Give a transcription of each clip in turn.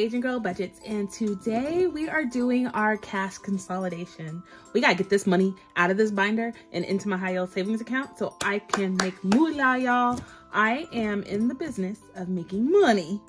with Bajan Girl Budgets, and today we are doing our cash consolidation. We gotta get this money out of this binder and into my high yield savings account so I can make moolah, y'all. I am in the business of making money,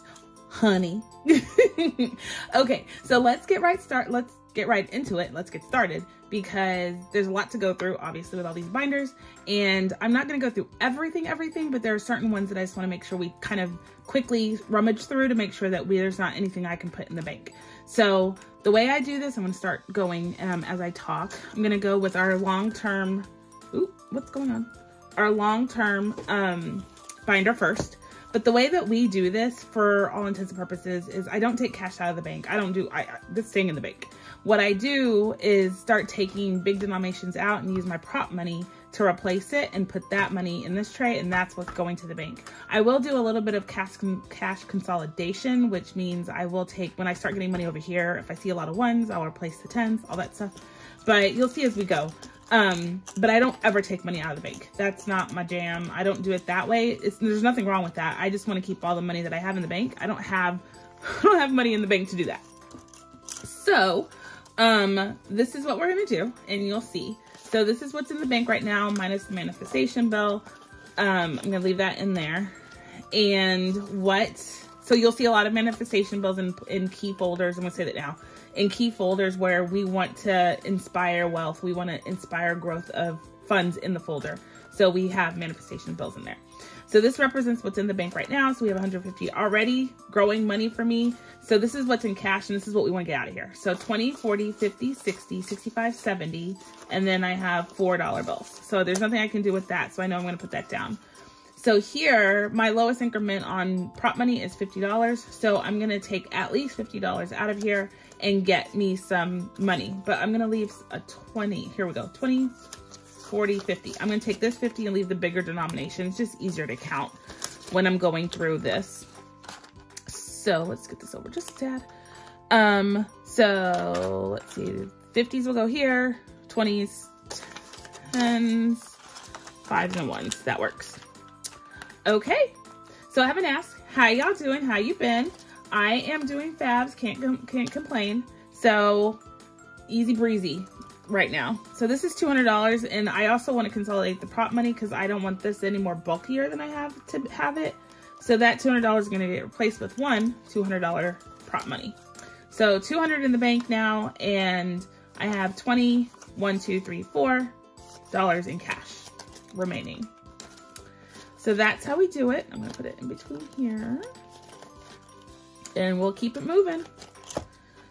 honey. okay, so let's get right start. Let's get right into it. Let's get started because there's a lot to go through, obviously, with all these binders. And I'm not going to go through everything, everything, but there are certain ones that I just want to make sure we kind of quickly rummage through to make sure that we, there's not anything I can put in the bank. So the way I do this, I'm to start going um, as I talk. I'm going to go with our long-term, ooh, what's going on? Our long-term um, binder first. But the way that we do this for all intents and purposes is I don't take cash out of the bank. I don't do, I, this staying in the bank. What I do is start taking big denominations out and use my prop money to replace it and put that money in this tray and that's what's going to the bank. I will do a little bit of cash, cash consolidation, which means I will take, when I start getting money over here, if I see a lot of ones, I'll replace the tens, all that stuff. But you'll see as we go. Um, but I don't ever take money out of the bank. That's not my jam. I don't do it that way. It's, there's nothing wrong with that. I just want to keep all the money that I have in the bank. I don't have, I don't have money in the bank to do that. So, um, this is what we're going to do and you'll see. So this is what's in the bank right now, minus the manifestation bill. Um, I'm going to leave that in there. And what, so you'll see a lot of manifestation bills in, in key folders. I'm going to say that now in key folders where we want to inspire wealth. We want to inspire growth of funds in the folder. So we have manifestation bills in there. So this represents what's in the bank right now. So we have 150 already growing money for me. So this is what's in cash and this is what we want to get out of here. So 20, 40, 50, 60, 65, 70. And then I have $4 bills. So there's nothing I can do with that. So I know I'm going to put that down. So here, my lowest increment on prop money is $50. So I'm going to take at least $50 out of here and get me some money. But I'm going to leave a 20. Here we go. 20, 40, 50. I'm going to take this 50 and leave the bigger denomination. It's just easier to count when I'm going through this. So let's get this over just a tad. Um, so let's see. 50s will go here. 20s, 10s, 5s, and 1s. That works. Okay. So I haven't asked, how y'all doing? How you been? I am doing fabs, can't, can't complain. So easy breezy right now. So this is $200 and I also want to consolidate the prop money because I don't want this any more bulkier than I have to have it. So that $200 is going to get replaced with one $200 prop money. So 200 in the bank now and I have 20, one, two, three, four dollars in cash remaining. So that's how we do it. I'm going to put it in between here and we'll keep it moving.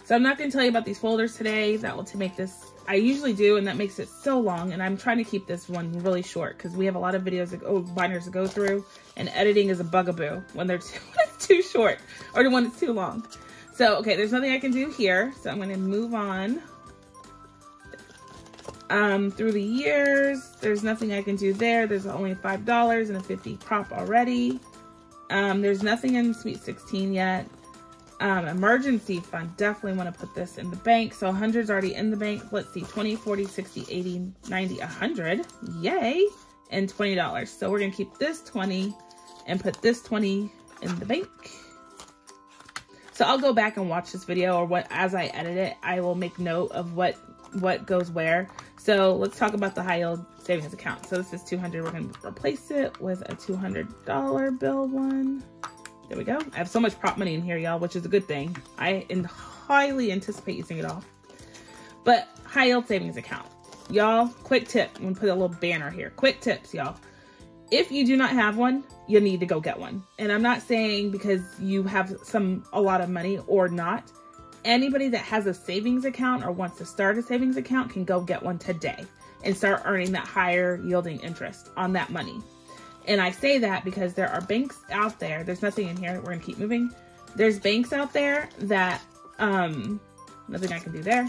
So I'm not going to tell you about these folders today. That will to make this, I usually do, and that makes it so long. And I'm trying to keep this one really short because we have a lot of videos, that, oh, binders to go through. And editing is a bugaboo when they're too, too short or when it's too long. So, okay, there's nothing I can do here. So I'm going to move on. Um, through the years, there's nothing I can do there. There's only $5 and a 50 prop already. Um, there's nothing in Sweet 16 yet. Um, emergency fund, definitely want to put this in the bank. So 100's already in the bank. Let's see, 20, 40, 60, 80, 90, 100. Yay. And $20. So we're going to keep this 20 and put this 20 in the bank. So I'll go back and watch this video or what as I edit it, I will make note of what what goes where. So let's talk about the high yield savings account. So this is 200. We're going to replace it with a $200 bill one. There we go. I have so much prop money in here, y'all, which is a good thing. I highly anticipate using it all. But high yield savings account. Y'all, quick tip. I'm going to put a little banner here. Quick tips, y'all. If you do not have one, you need to go get one. And I'm not saying because you have some a lot of money or not. Anybody that has a savings account or wants to start a savings account can go get one today and start earning that higher yielding interest on that money. And I say that because there are banks out there. There's nothing in here. We're going to keep moving. There's banks out there that, um, nothing I can do there,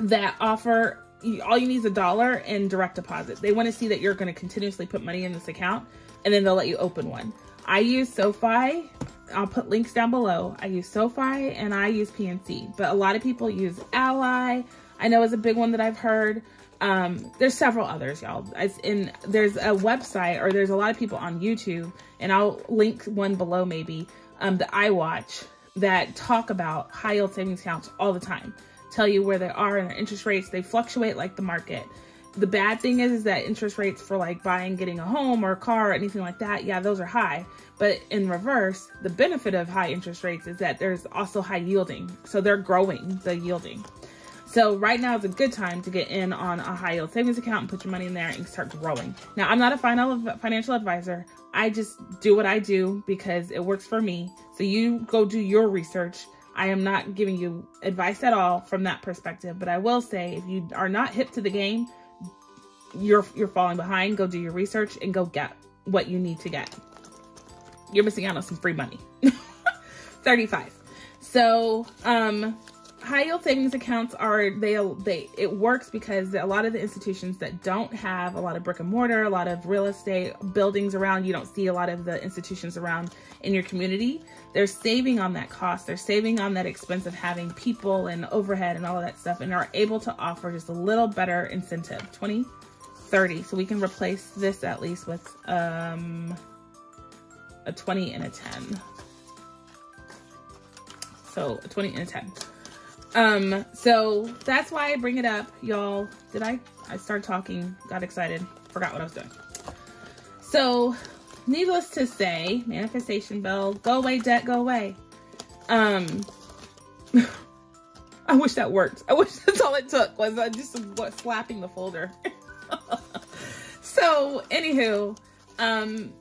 that offer, all you need is a dollar in direct deposit. They want to see that you're going to continuously put money in this account and then they'll let you open one. I use SoFi. I'll put links down below. I use SoFi and I use PNC, but a lot of people use Ally. I know is a big one that I've heard. Um, there's several others, y'all. it's In there's a website or there's a lot of people on YouTube, and I'll link one below maybe um, the iWatch that talk about high yield savings accounts all the time, tell you where they are and their interest rates. They fluctuate like the market. The bad thing is, is that interest rates for like buying, getting a home or a car or anything like that, yeah, those are high. But in reverse, the benefit of high interest rates is that there's also high yielding. So they're growing the yielding. So right now is a good time to get in on a high yield savings account and put your money in there and start growing. Now, I'm not a final financial advisor. I just do what I do because it works for me. So you go do your research. I am not giving you advice at all from that perspective, but I will say if you are not hip to the game, you're you're falling behind. Go do your research and go get what you need to get. You're missing out on some free money. 35. So, um high yield savings accounts are they they it works because a lot of the institutions that don't have a lot of brick and mortar a lot of real estate buildings around you don't see a lot of the institutions around in your community. They're saving on that cost. They're saving on that expense of having people and overhead and all of that stuff and are able to offer just a little better incentive. 20 30 so we can replace this at least with um a 20 and a 10 so a 20 and a 10 um, so that's why I bring it up, y'all. Did I? I started talking, got excited, forgot what I was doing. So, needless to say, manifestation bell, go away, debt, go away. Um, I wish that worked. I wish that's all it took was uh, just slapping the folder. so, anywho, um,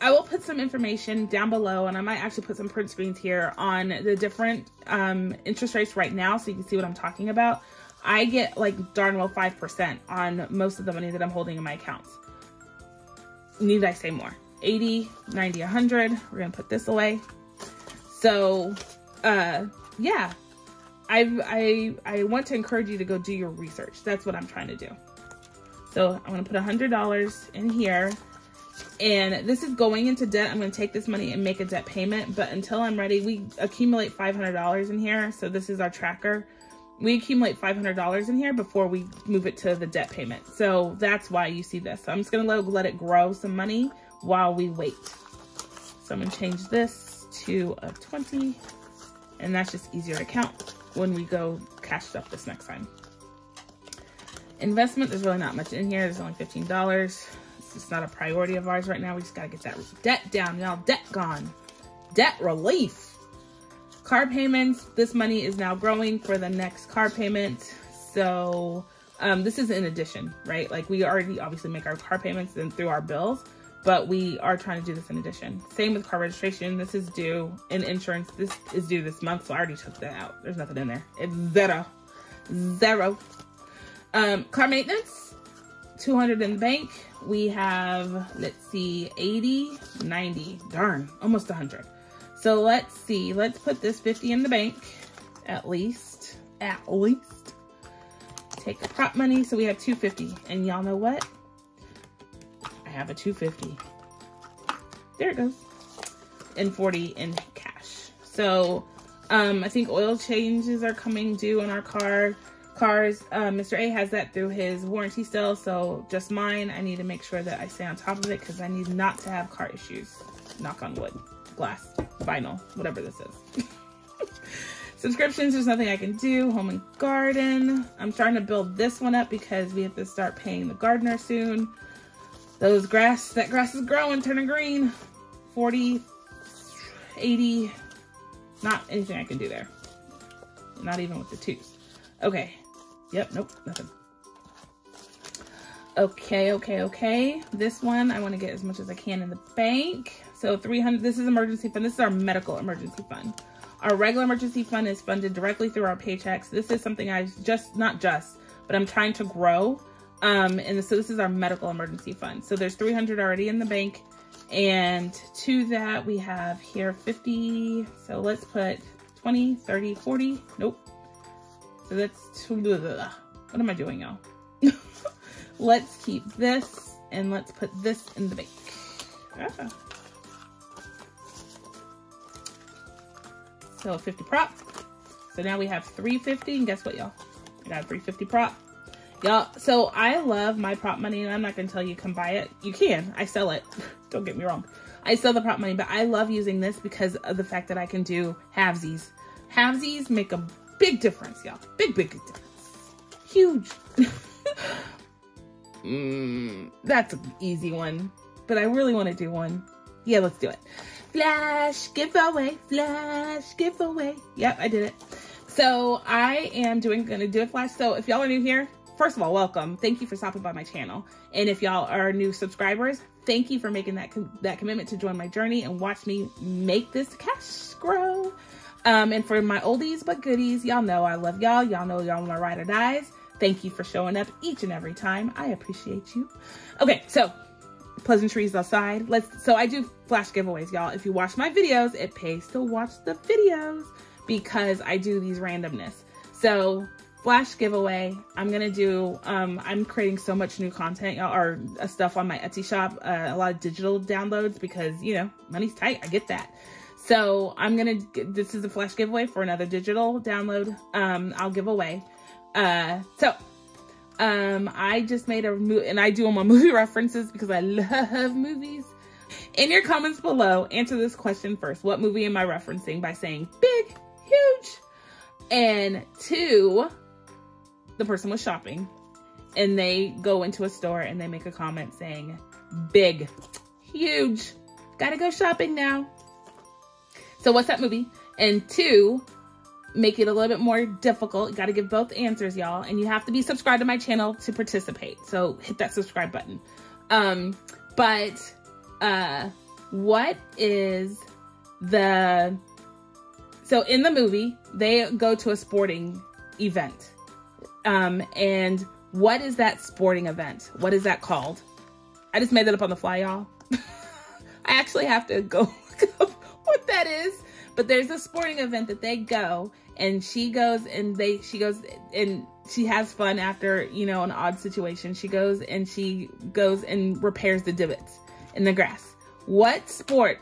I will put some information down below and I might actually put some print screens here on the different um, interest rates right now so you can see what I'm talking about. I get like darn well 5% on most of the money that I'm holding in my accounts. Need I say more? 80, 90, 100. We're going to put this away. So, uh, yeah, I, I, I want to encourage you to go do your research. That's what I'm trying to do. So I'm going to put $100 in here and this is going into debt. I'm going to take this money and make a debt payment. But until I'm ready, we accumulate $500 in here. So this is our tracker. We accumulate $500 in here before we move it to the debt payment. So that's why you see this. So I'm just going to let, let it grow some money while we wait. So I'm going to change this to a 20. And that's just easier to count when we go cash up this next time. Investment, there's really not much in here. There's only $15. It's not a priority of ours right now. We just gotta get that debt down, y'all. Debt gone. Debt relief. Car payments. This money is now growing for the next car payment. So um, this is in addition, right? Like we already obviously make our car payments and through our bills, but we are trying to do this in addition. Same with car registration. This is due in insurance. This is due this month, so I already took that out. There's nothing in there. It's zero, zero. Um, car maintenance, 200 in the bank we have, let's see, 80, 90, darn, almost 100. So let's see, let's put this 50 in the bank, at least, at least. Take prop money, so we have 250. And y'all know what? I have a 250. There it goes. And 40 in cash. So um, I think oil changes are coming due on our car cars. Uh, Mr. A has that through his warranty still, so just mine. I need to make sure that I stay on top of it because I need not to have car issues. Knock on wood, glass, vinyl, whatever this is. Subscriptions, there's nothing I can do. Home and garden. I'm starting to build this one up because we have to start paying the gardener soon. Those grass, that grass is growing, turning green. 40, 80, not anything I can do there. Not even with the twos. Okay, Yep, nope, nothing. Okay, okay, okay. This one, I want to get as much as I can in the bank. So 300, this is emergency fund. This is our medical emergency fund. Our regular emergency fund is funded directly through our paychecks. This is something I just, not just, but I'm trying to grow. Um, and so this is our medical emergency fund. So there's 300 already in the bank. And to that, we have here 50. So let's put 20, 30, 40. Nope. So that's, what am I doing, y'all? let's keep this and let's put this in the bank. Ah. So 50 prop. So now we have 350 and guess what, y'all? I got 350 prop. Y'all, so I love my prop money, and I'm not gonna tell you come buy it. You can. I sell it. Don't get me wrong. I sell the prop money, but I love using this because of the fact that I can do halvesies. Halvesies make a big difference, y'all. Big, big difference. Huge. mm, that's an easy one, but I really want to do one. Yeah, let's do it. Flash giveaway, flash giveaway. Yep, I did it. So I am doing, gonna do a flash. So if y'all are new here, first of all, welcome. Thank you for stopping by my channel. And if y'all are new subscribers, thank you for making that that commitment to join my journey and watch me make this cash grow. Um, and for my oldies but goodies, y'all know I love y'all. Y'all know y'all my ride or dies. Thank you for showing up each and every time. I appreciate you. Okay, so pleasantries aside, let's. So I do flash giveaways, y'all. If you watch my videos, it pays to watch the videos because I do these randomness. So flash giveaway. I'm gonna do. Um, I'm creating so much new content y'all, or uh, stuff on my Etsy shop. Uh, a lot of digital downloads because you know money's tight. I get that. So I'm gonna. This is a flash giveaway for another digital download. Um, I'll give away. Uh, so um, I just made a movie, and I do all my movie references because I love movies. In your comments below, answer this question first. What movie am I referencing by saying big, huge? And two, the person was shopping and they go into a store and they make a comment saying big, huge, gotta go shopping now. So what's that movie? And two, make it a little bit more difficult. You gotta give both answers, y'all. And you have to be subscribed to my channel to participate. So hit that subscribe button. Um, but uh, what is the, so in the movie, they go to a sporting event um, and what is that sporting event? What is that called? I just made that up on the fly, y'all. I actually have to go look up what that is. But there's a sporting event that they go and she goes and they she goes and she has fun after, you know, an odd situation. She goes and she goes and repairs the divots in the grass. What sport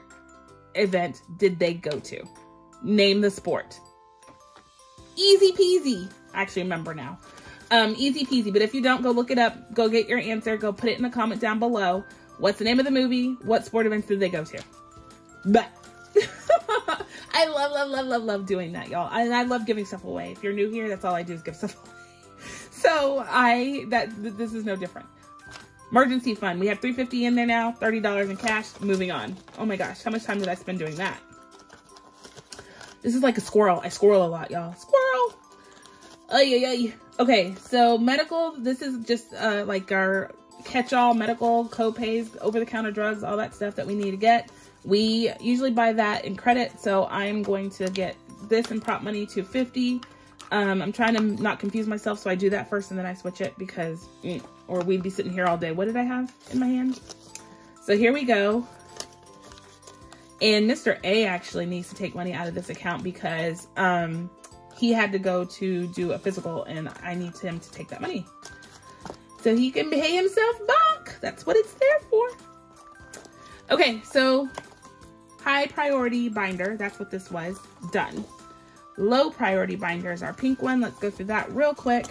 event did they go to? Name the sport. Easy peasy. I actually remember now. Um, easy peasy. But if you don't, go look it up. Go get your answer. Go put it in the comment down below. What's the name of the movie? What sport events did they go to? But I love, love, love, love, love doing that, y'all. And I love giving stuff away. If you're new here, that's all I do is give stuff away. So I, that, this is no different. Emergency fund. We have 350 in there now, $30 in cash. Moving on. Oh my gosh, how much time did I spend doing that? This is like a squirrel. I squirrel a lot, y'all. Squirrel! Ay, ay, ay. Okay, so medical, this is just uh, like our catch-all medical co-pays, over-the-counter drugs, all that stuff that we need to get. We usually buy that in credit, so I'm going to get this in prop money to 50. Um, I'm trying to not confuse myself, so I do that first and then I switch it because, mm, or we'd be sitting here all day. What did I have in my hand? So here we go. And Mr. A actually needs to take money out of this account because um, he had to go to do a physical and I need him to take that money. So he can pay himself back. That's what it's there for. Okay, so high priority binder, that's what this was, done. Low priority binder is our pink one. Let's go through that real quick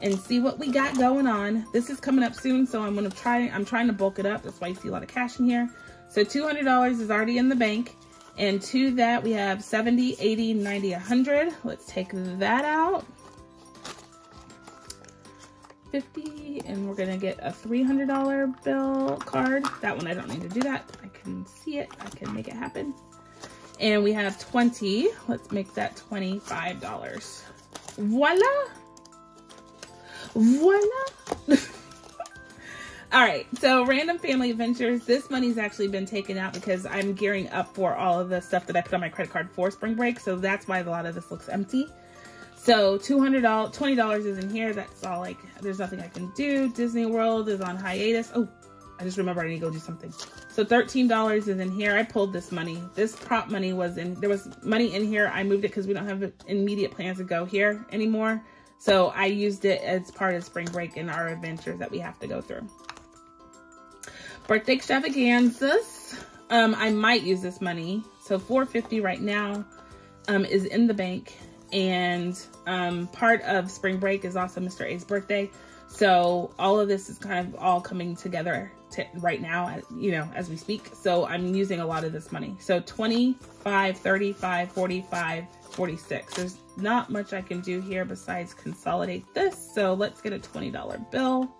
and see what we got going on. This is coming up soon, so I'm gonna try, I'm trying to bulk it up. That's why you see a lot of cash in here. So $200 is already in the bank. And to that, we have 70, 80, 90, 100. Let's take that out. 50, and we're gonna get a $300 bill card. That one, I don't need to do that. Can see it, I can make it happen. And we have 20, let's make that $25. Voila! Voila! All right, so Random Family Adventures, this money's actually been taken out because I'm gearing up for all of the stuff that I put on my credit card for spring break. So that's why a lot of this looks empty. So $200, $20 is in here. That's all like, there's nothing I can do. Disney World is on hiatus. Oh, I just remember I need to go do something. So $13 is in here. I pulled this money. This prop money was in, there was money in here. I moved it because we don't have immediate plans to go here anymore. So I used it as part of spring break in our adventures that we have to go through birthday extravaganzas. Um, I might use this money. So 450 right now um, is in the bank. And um, part of spring break is also Mr. A's birthday. So all of this is kind of all coming together right now, you know, as we speak. So I'm using a lot of this money. So 25, 35, 45, 46. There's not much I can do here besides consolidate this. So let's get a $20 bill.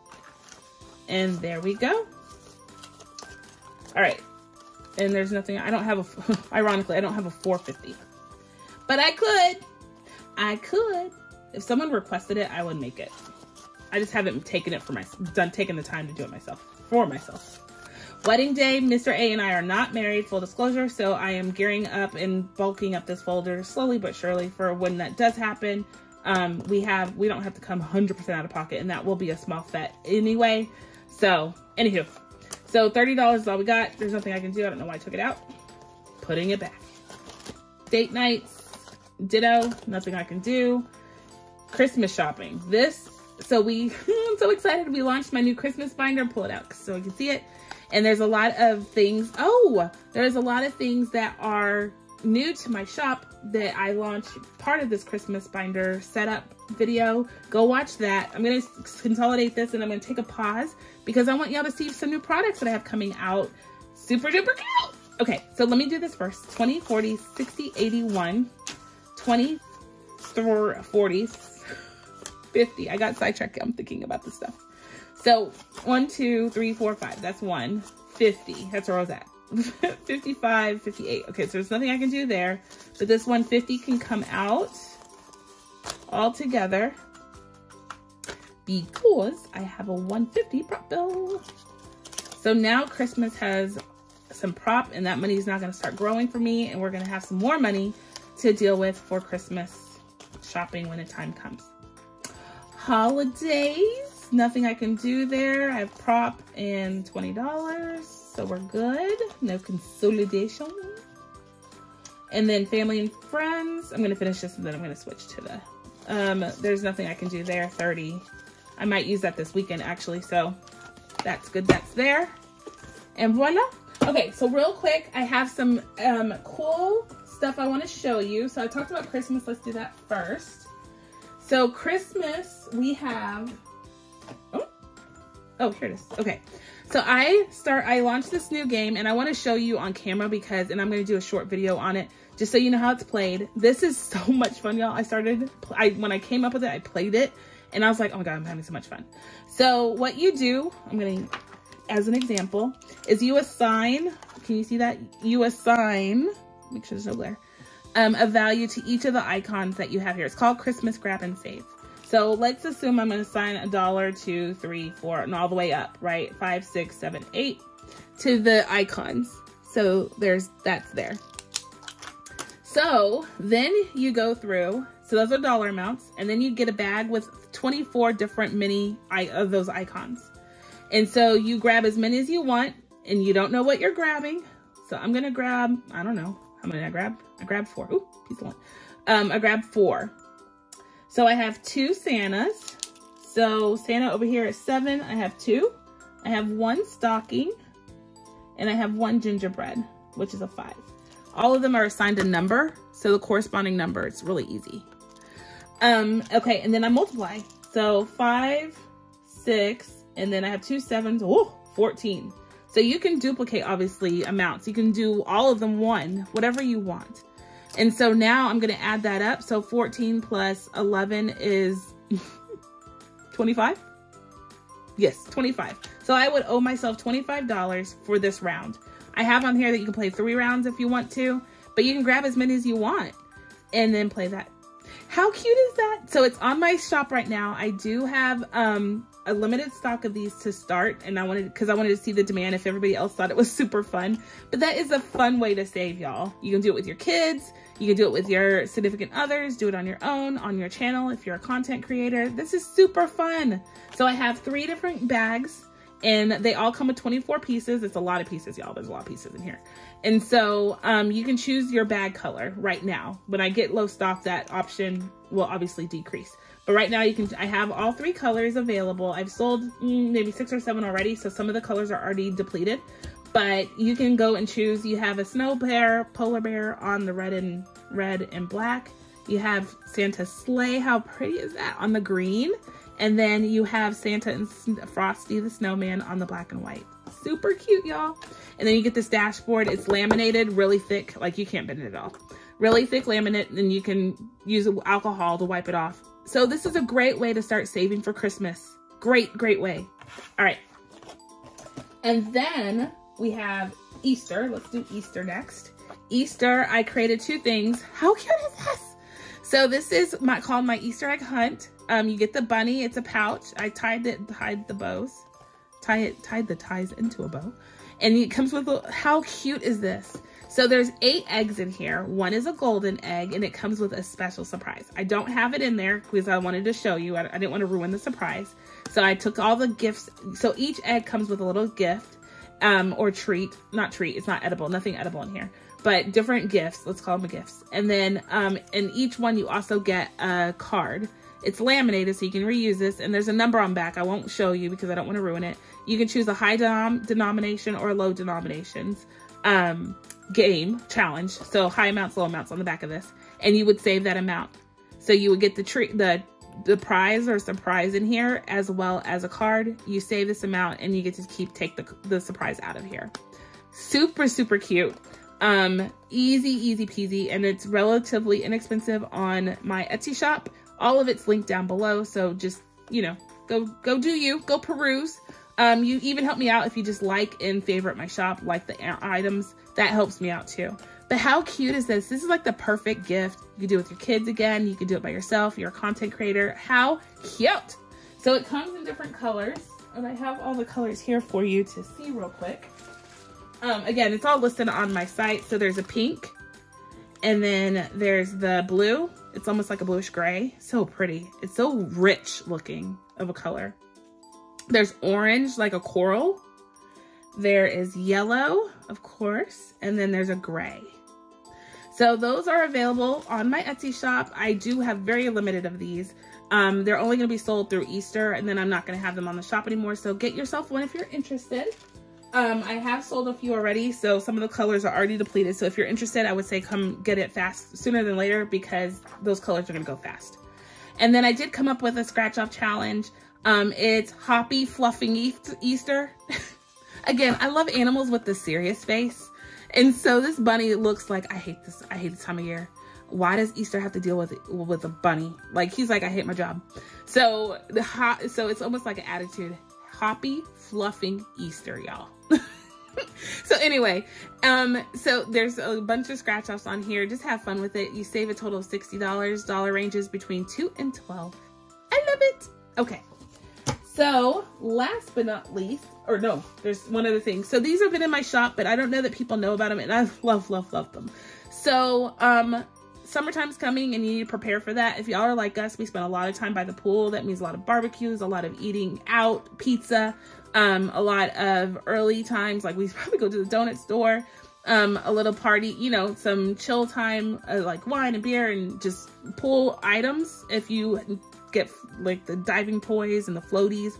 And there we go. All right. And there's nothing, I don't have a, ironically, I don't have a 450. But I could. I could. If someone requested it, I would make it. I just haven't taken it for my, done taking the time to do it myself, for myself. Wedding day, Mr. A and I are not married, full disclosure, so I am gearing up and bulking up this folder slowly but surely for when that does happen. Um, we have, we don't have to come 100% out of pocket, and that will be a small fet anyway. So, anywho, so $30 is all we got. There's nothing I can do. I don't know why I took it out. Putting it back. Date nights, ditto, nothing I can do. Christmas shopping. This, so we, I'm so excited. We launched my new Christmas binder. Pull it out so you can see it. And there's a lot of things. Oh, there's a lot of things that are new to my shop that I launched part of this Christmas binder setup video. Go watch that. I'm going to consolidate this and I'm going to take a pause because I want y'all to see some new products that I have coming out. Super duper cute. Okay, so let me do this first. 20, 40, 60, 81, 20, 40, 50. I got sidetracked. I'm thinking about this stuff. So one, two, three, four, five. That's one. 50. That's where I was at. 55, 58. Okay, so there's nothing I can do there. But this 150 can come out all together because I have a 150 prop bill. So now Christmas has some prop and that money is not going to start growing for me and we're going to have some more money to deal with for Christmas shopping when the time comes. Holidays, nothing I can do there. I have prop and $20, so we're good. No consolidation. And then family and friends, I'm to finish this and then I'm to switch to the, um, there's nothing I can do there, 30. I might use that this weekend actually, so that's good, that's there. And voila, Okay, so real quick, I have some um, cool stuff I want to show you. So I talked about Christmas. Let's do that first. So Christmas, we have... Oh, oh here it is. Okay. So I start, I launched this new game and I want to show you on camera because, and I'm going to do a short video on it just so you know how it's played. This is so much fun, y'all. I started, I when I came up with it, I played it and I was like, oh my God, I'm having so much fun. So what you do, I'm going to as an example, is you assign, can you see that? You assign, make sure there's no glare, um, a value to each of the icons that you have here. It's called Christmas Grab and Save. So let's assume I'm going to assign a dollar, two, three, four, and all the way up, right? Five, six, seven, eight to the icons. So there's, that's there. So then you go through, so those are dollar amounts, and then you get a bag with 24 different mini of those icons. And so you grab as many as you want and you don't know what you're grabbing. So I'm going to grab, I don't know. How many I grab? I grabbed four. Ooh, piece one. Um, I grabbed four. So I have two Santas. So Santa over here is seven. I have two. I have one stocking and I have one gingerbread, which is a five. All of them are assigned a number. So the corresponding number, it's really easy. Um, okay, and then I multiply. So five, six, and then I have two sevens, oh, 14. So you can duplicate, obviously, amounts. You can do all of them one, whatever you want. And so now I'm going to add that up. So 14 plus 11 is 25? Yes, 25. So I would owe myself $25 for this round. I have on here that you can play three rounds if you want to, but you can grab as many as you want and then play that. How cute is that? So it's on my shop right now. I do have um, a limited stock of these to start and I wanted because I wanted to see the demand if everybody else thought it was super fun. But that is a fun way to save y'all. You can do it with your kids, you can do it with your significant others, do it on your own, on your channel if you're a content creator. This is super fun. So I have three different bags and they all come with 24 pieces. It's a lot of pieces, y'all. There's a lot of pieces in here. And so um, you can choose your bag color right now. When I get low stock, that option will obviously decrease. But right now you can, I have all three colors available. I've sold mm, maybe six or seven already. So some of the colors are already depleted, but you can go and choose. You have a snow bear, polar bear on the red and red and black. You have Santa sleigh. How pretty is that on the green? And then you have Santa and Frosty the Snowman on the black and white. Super cute, y'all. And then you get this dashboard. It's laminated, really thick. Like you can't bend it at all. Really thick laminate, and you can use alcohol to wipe it off. So this is a great way to start saving for Christmas. Great, great way. All right. And then we have Easter. Let's do Easter next. Easter, I created two things. How cute is this? So this is my called my Easter egg hunt. Um, you get the bunny. It's a pouch. I tied it, tied the bows, tie it, tied the ties into a bow, and it comes with. A, how cute is this? So there's eight eggs in here. One is a golden egg, and it comes with a special surprise. I don't have it in there because I wanted to show you. I, I didn't want to ruin the surprise. So I took all the gifts. So each egg comes with a little gift um, or treat. Not treat. It's not edible. Nothing edible in here but different gifts. Let's call them gifts. And then um, in each one, you also get a card. It's laminated, so you can reuse this. And there's a number on back. I won't show you because I don't want to ruin it. You can choose a high denom denomination or low denominations um, game challenge. So high amounts, low amounts on the back of this. And you would save that amount. So you would get the treat, the the prize or surprise in here as well as a card. You save this amount and you get to keep take the, the surprise out of here. Super, super cute. Um, easy, easy peasy, and it's relatively inexpensive on my Etsy shop. All of it's linked down below, so just, you know, go go do you, go peruse. Um, you even help me out if you just like and favorite my shop, like the items. That helps me out too. But how cute is this? This is like the perfect gift. You can do it with your kids again. You can do it by yourself. You're a content creator. How cute. So it comes in different colors. And I have all the colors here for you to see real quick. Um, again, it's all listed on my site. So there's a pink and then there's the blue. It's almost like a bluish gray. So pretty. It's so rich looking of a color. There's orange, like a coral. There is yellow, of course. And then there's a gray. So those are available on my Etsy shop. I do have very limited of these. Um, they're only going to be sold through Easter and then I'm not going to have them on the shop anymore. So get yourself one if you're interested. Um, I have sold a few already, so some of the colors are already depleted. So if you're interested, I would say come get it fast sooner than later because those colors are gonna go fast. And then I did come up with a scratch off challenge. Um, it's Hoppy Fluffing Easter. Again, I love animals with the serious face. And so this bunny looks like, I hate this, I hate this time of year. Why does Easter have to deal with with a bunny? Like he's like, I hate my job. So the hot, so it's almost like an attitude. Hoppy fluffing Easter, y'all. so anyway, um, so there's a bunch of scratch offs on here. Just have fun with it. You save a total of $60. Dollar ranges between 2 and 12 I love it. Okay. So last but not least, or no, there's one other thing. So these have been in my shop, but I don't know that people know about them and I love, love, love them. So, um, summertime's coming and you need to prepare for that. If y'all are like us, we spend a lot of time by the pool. That means a lot of barbecues, a lot of eating out, pizza, um, a lot of early times, like we probably go to the donut store, um, a little party, you know, some chill time, uh, like wine and beer and just pool items. If you get like the diving toys and the floaties,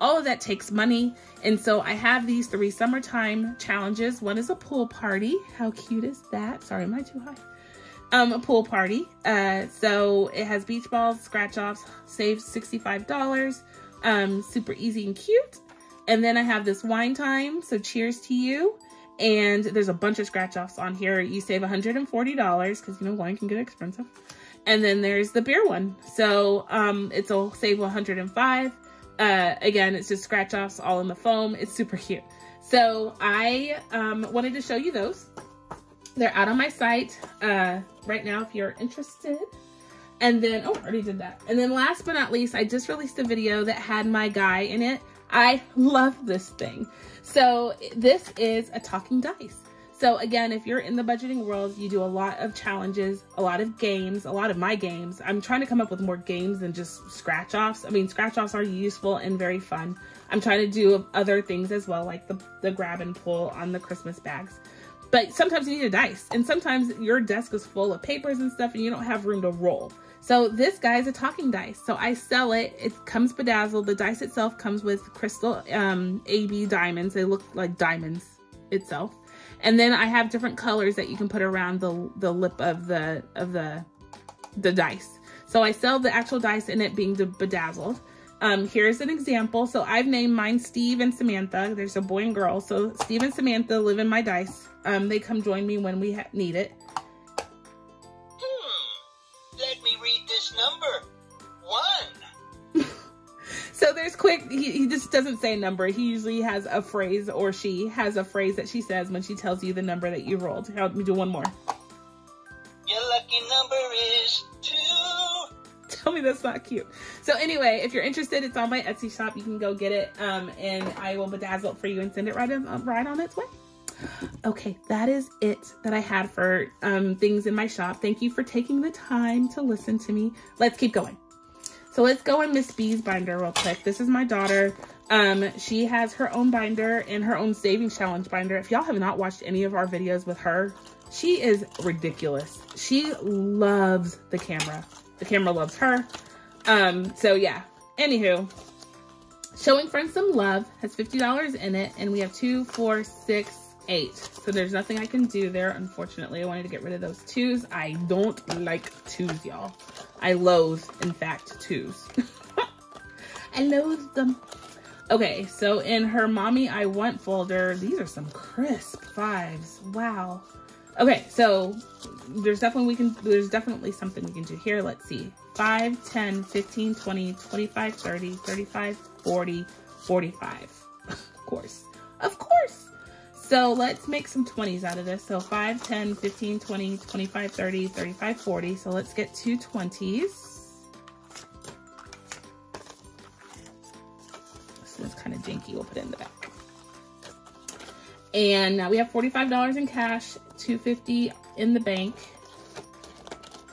all of that takes money. And so I have these three summertime challenges. One is a pool party. How cute is that? Sorry, am I too high? Um, a pool party. Uh, so it has beach balls, scratch offs, saves $65. Um, super easy and cute. And then I have this wine time. So cheers to you. And there's a bunch of scratch offs on here. You save $140 because, you know, wine can get expensive. And then there's the beer one. So um, it's a save 105 uh, again, it's just scratch offs all in the foam. It's super cute. So I um, wanted to show you those. They're out on my site uh, right now if you're interested. And then, oh, I already did that. And then last but not least, I just released a video that had my guy in it I love this thing. So this is a talking dice. So again, if you're in the budgeting world, you do a lot of challenges, a lot of games, a lot of my games. I'm trying to come up with more games than just scratch offs. I mean, scratch offs are useful and very fun. I'm trying to do other things as well, like the, the grab and pull on the Christmas bags. But sometimes you need a dice and sometimes your desk is full of papers and stuff and you don't have room to roll. So this guy is a talking dice. So I sell it. It comes bedazzled. The dice itself comes with crystal um, AB diamonds. They look like diamonds itself. And then I have different colors that you can put around the the lip of the of the the dice. So I sell the actual dice in it being bedazzled. Um, here's an example. So I've named mine Steve and Samantha. There's a boy and girl. So Steve and Samantha live in my dice. Um, they come join me when we need it. Hmm. Let me read this number. So there's quick, he, he just doesn't say a number. He usually has a phrase or she has a phrase that she says when she tells you the number that you rolled. Help me do one more. Your lucky number is two. Tell me that's not cute. So anyway, if you're interested, it's on my Etsy shop. You can go get it, um, and I will bedazzle it for you and send it right on, uh, right on its way. Okay, that is it that I had for um, things in my shop. Thank you for taking the time to listen to me. Let's keep going. So let's go in Miss B's binder real quick. This is my daughter. Um, she has her own binder and her own savings challenge binder. If y'all have not watched any of our videos with her, she is ridiculous. She loves the camera. The camera loves her. Um, so yeah. Anywho, showing friends some love has $50 in it, and we have two, four, six, eight. So there's nothing I can do there, unfortunately. I wanted to get rid of those twos. I don't like twos, y'all. I loathe, in fact, twos. I loathe them. Okay, so in her Mommy I Want folder, these are some crisp fives. Wow. Okay, so there's definitely we can there's definitely something we can do here. Let's see. 5, 10, 15, 20, 25, 30, 35, 40, 45. of course. Of course. So let's make some 20s out of this. So 5, 10, 15, 20, 25, 30, 35, 40. So let's get two 20s. This one's kind of janky. We'll put it in the back. And now we have $45 in cash, 250 in the bank.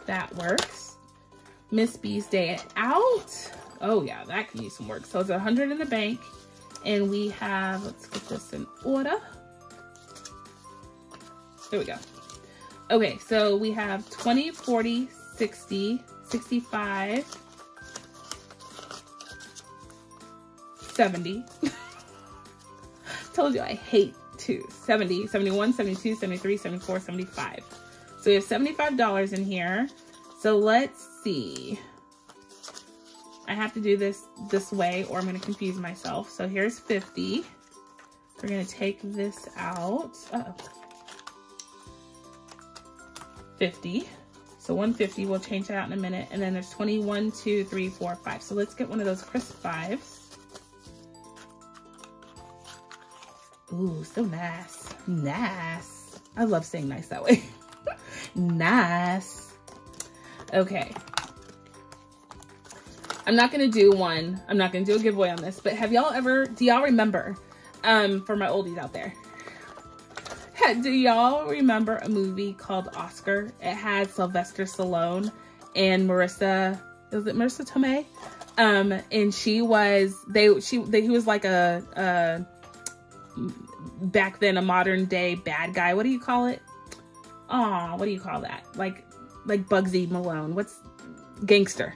That works. Miss B's day out. Oh yeah, that can use some work. So it's 100 in the bank. And we have, let's get this in order. There we go. Okay, so we have 20, 40, 60, 65, 70. Told you I hate two. 70, 71, 72, 73, 74, 75. So we have $75 in here. So let's see. I have to do this this way or I'm going to confuse myself. So here's 50. We're going to take this out. Uh -oh. 50. So 150, we'll change that out in a minute. And then there's 21, 2, 3, 4, 5. So let's get one of those crisp fives. Ooh, so nice. Nice. I love saying nice that way. nice. Okay. I'm not going to do one. I'm not going to do a giveaway on this, but have y'all ever, do y'all remember, um, for my oldies out there, do y'all remember a movie called Oscar? It had Sylvester Stallone and Marisa, was it Marisa Tomei? Um, and she was, they, she, they, he was like a, a, back then a modern day bad guy. What do you call it? Oh, what do you call that? Like, like Bugsy Malone. What's gangster?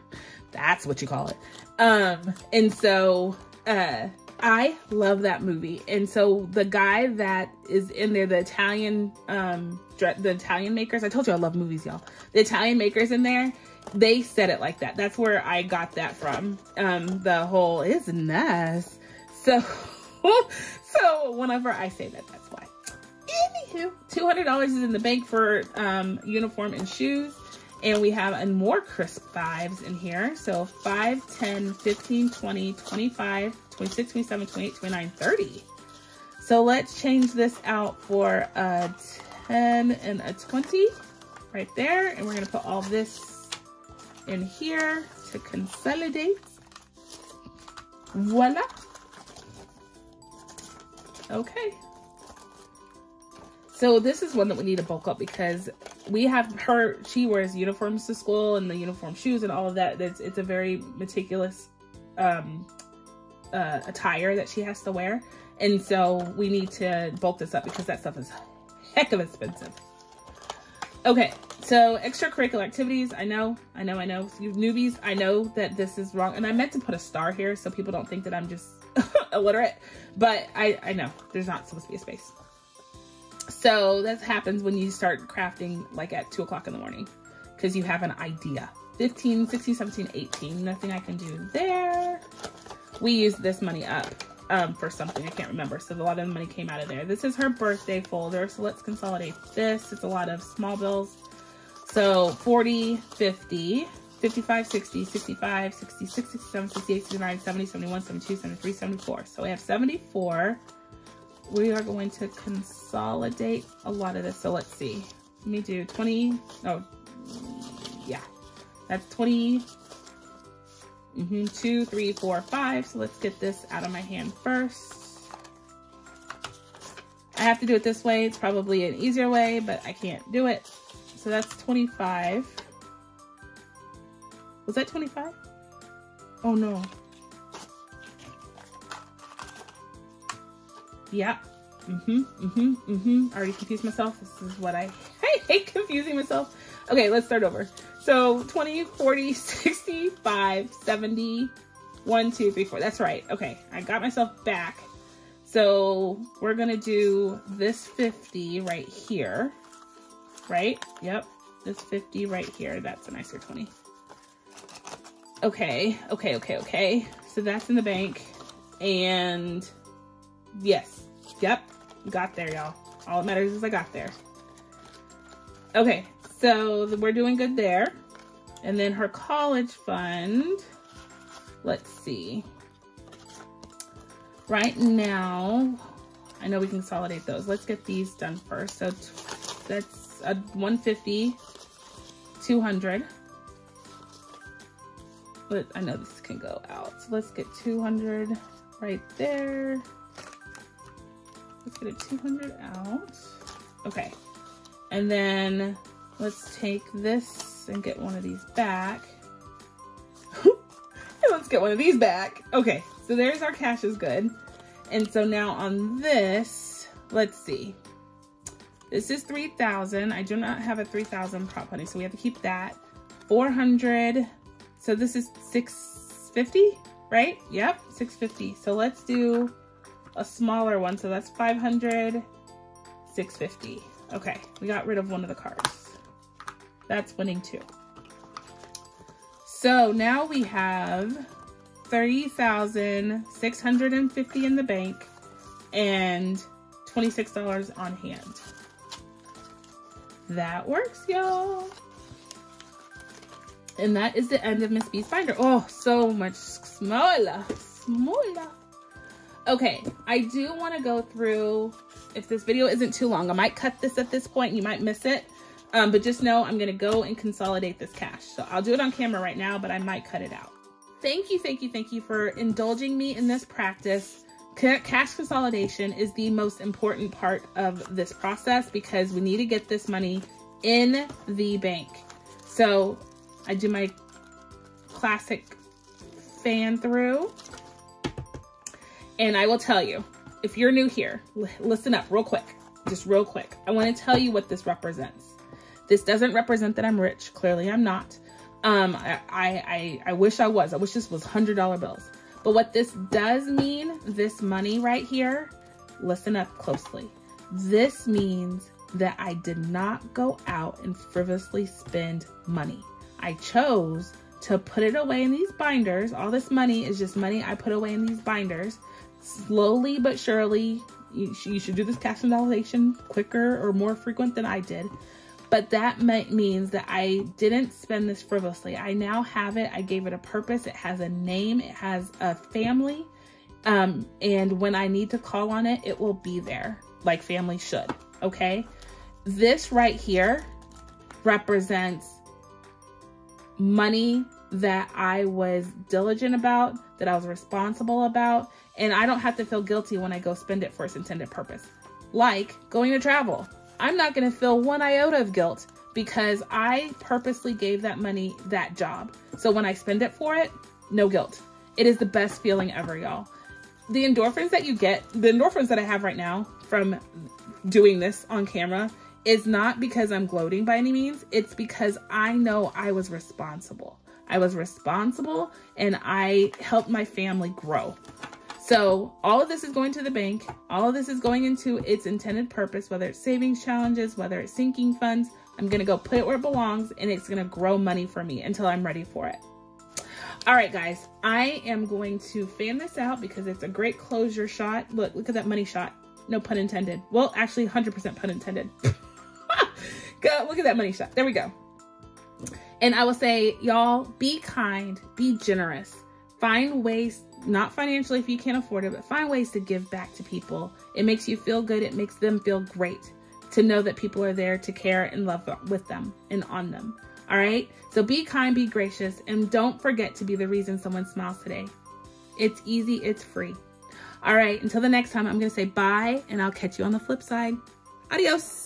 That's what you call it. Um, and so, uh, I love that movie. And so the guy that is in there, the Italian, um, the Italian makers, I told you I love movies, y'all. The Italian makers in there, they said it like that. That's where I got that from. Um, the whole, is nice. So, so whenever I say that, that's why. Anywho, $200 is in the bank for um, uniform and shoes. And we have and more crisp fives in here. So 5, 10, 15, 20, 25, 26, 27, 28, 29, 30. So let's change this out for a 10 and a 20 right there. And we're to put all this in here to consolidate. Voila. Okay. So this is one that we need to bulk up because we have her, she wears uniforms to school and the uniform shoes and all of that. It's, it's a very meticulous um, uh, attire that she has to wear. And so we need to bulk this up because that stuff is heck of expensive. Okay, so extracurricular activities. I know, I know, I know. You newbies, I know that this is wrong. And I meant to put a star here so people don't think that I'm just illiterate. But I, I know there's not supposed to be a space. So that happens when you start crafting like at 2 o'clock in the morning because you have an idea. 15, 16, 17, 18. Nothing I can do there. we used this money up um, for something. I can't remember. So a lot of the money came out of there. This is her birthday folder. So let's consolidate this. It's a lot of small bills. So 40, 50, 55, 60, 65, 66, 67, 68, 69, 70, 71, 72, 73, 74. So we have 74. We are going to consolidate a lot of this. So let's see. Let me do 20. Oh, yeah. That's 20. Mm -hmm, two, three, four, five. So let's get this out of my hand first. I have to do it this way. It's probably an easier way, but I can't do it. So that's 25. Was that 25? Oh no. Yeah. Mm-hmm, mm-hmm, mm-hmm. Already confused myself. This is what I, I hate confusing myself. Okay, let's start over. So 20, 40, 65, 70, 1, 2, 3, 4. That's right. Okay, I got myself back. So we're going to do this 50 right here. Right? Yep. This 50 right here. That's a nicer 20. Okay, okay, okay, okay. So that's in the bank. And yes, yep, got there, y'all. All that matters is I got there. Okay, so we're doing good there. And then her college fund, let's see. Right now, I know we consolidate those. Let's get these done first. So that's a 150, 200 but I know this can go out. So let's get 200 right there. Let's get a 200 out. Okay. And then let's take this and get one of these back. and let's get one of these back. Okay, so there's our cash is good. And so now on this, let's see. This is 3,000. I do not have a 3,000 prop honey, so we have to keep that. 400, so this is 650, right? Yep, 650. So let's do a smaller one. So that's 500, 650. Okay, we got rid of one of the cards. That's winning too. So now we have 30,650 in the bank and $26 on hand. That works, y'all. And that is the end of Miss B's binder. Oh, so much smaller, smaller. Okay, I do want to go through, if this video isn't too long, I might cut this at this point. You might miss it. Um, but just know I'm going to go and consolidate this cash. So I'll do it on camera right now, but I might cut it out. Thank you, thank you, thank you for indulging me in this practice. Cash consolidation is the most important part of this process because we need to get this money in the bank. So I do my classic fan through. And I will tell you, if you're new here, listen up real quick, just real quick. I want to tell you what this represents. This doesn't represent that I'm rich. Clearly I'm not. Um, I, I, I wish I was. I wish this was $100 bills. But what this does mean, this money right here, listen up closely. This means that I did not go out and frivolously spend money. I chose to put it away in these binders. All this money is just money I put away in these binders. Slowly but surely, you, you should do this cash consolidation quicker or more frequent than I did. But that means that I didn't spend this frivolously. I now have it. I gave it a purpose. It has a name. It has a family. Um, and when I need to call on it, it will be there like family should. Okay. This right here represents money that I was diligent about, that I was responsible about, and I don't have to feel guilty when I go spend it for its intended purpose. Like going to travel. I'm not going to feel one iota of guilt because I purposely gave that money that job. So when I spend it for it, no guilt. It is the best feeling ever, y'all. The endorphins that you get, the endorphins that I have right now from doing this on camera is not because I'm gloating by any means. It's because I know I was responsible. I was responsible and I helped my family grow. So all of this is going to the bank. All of this is going into its intended purpose, whether it's savings challenges, whether it's sinking funds. I'm going to go put it where it belongs and it's going to grow money for me until I'm ready for it. All right, guys, I am going to fan this out because it's a great closure shot. Look, look at that money shot. No pun intended. Well, actually 100% pun intended. go, look at that money shot. There we go. And I will say, y'all, be kind, be generous. Find ways, not financially if you can't afford it, but find ways to give back to people. It makes you feel good. It makes them feel great to know that people are there to care and love with them and on them. All right. So be kind, be gracious, and don't forget to be the reason someone smiles today. It's easy, it's free. All right. Until the next time, I'm going to say bye, and I'll catch you on the flip side. Adios.